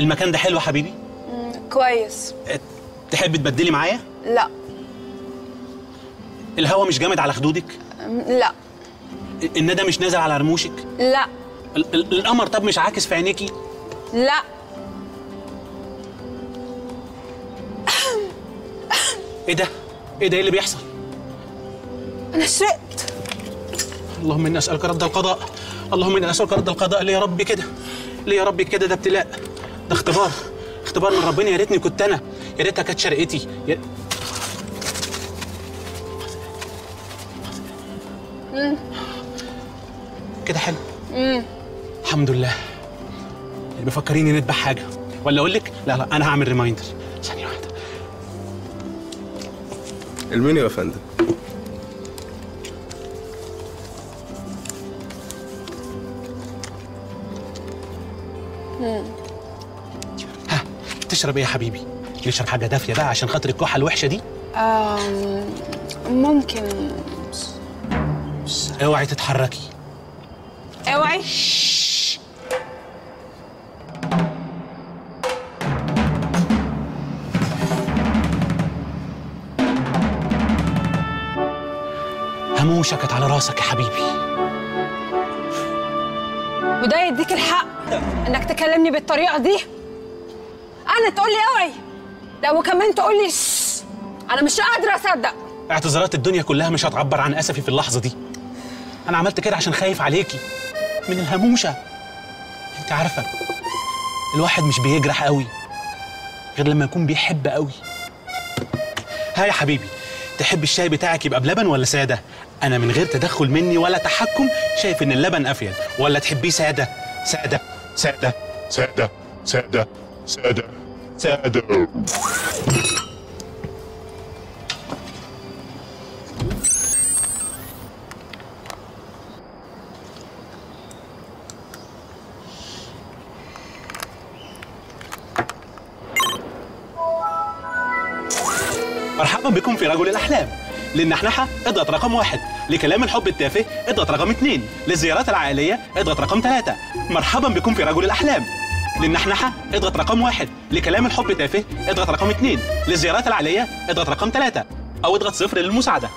المكان ده حلو يا حبيبي؟ كويس. أه، تحب تبدلي معايا؟ لا. الهوا مش جامد على خدودك؟ لا. الندى مش نازل على رموشك؟ لا. ال- ال- القمر طب مش عاكس في عينيكي؟ لا. إيه ده؟ إيه ده؟ إيه اللي بيحصل؟ أنا شرقت اللهم إني أسألك رد القضاء. اللهم إني أسألك رد القضاء. ليه يا ربي كده. ليه يا ربي كده ده ابتلاء. ده اختبار. اختبار من ربنا. يا ريتني كنت أنا. يا ريتها كانت شرقتي. يا... كده حلو. الحمد لله. اللي بيفكريني نذبح حاجة. ولا أقول لك؟ لا لا أنا هعمل ريمايندر ثانية واحدة. المنيو يا فندم. تشرب إيه يا حبيبي؟ نشرب حاجة دافية بقى عشان خاطر الكحة الوحشة دي؟ أم، ممكن. أوعي تتحركي. أوعي. هموشة كانت على راسك يا حبيبي. وده يديك الحق إنك تكلمني بالطريقة دي. أنا تقول لي أوعي. لا وكمان تقول لي. أنا مش قادرة أصدق. اعتذارات الدنيا كلها مش هتعبر عن أسفي في اللحظة دي. أنا عملت كده عشان خايف عليكي. من الهموشة. أنت عارفة الواحد مش بيجرح قوي غير لما يكون بيحب قوي. ها يا حبيبي تحب الشاي بتاعك يبقى بلبن ولا سادة؟ أنا من غير تدخل مني ولا تحكم شايف إن اللبن أفيد. ولا تحبيه سادة؟ سادة سادة سادة سادة. مرحبا بكم في رجل الأحلام. للنحنحة إضغط رقم واحد. لكلام الحب التافه إضغط رقم اثنين. للزيارات العائلية إضغط رقم ثلاثة. مرحبا بكم في رجل الأحلام. للنحنحة اضغط رقم واحد لكلام الحب التافه اضغط رقم اثنين للزيارات العائلية اضغط رقم ثلاثة أو اضغط صفر للمساعدة.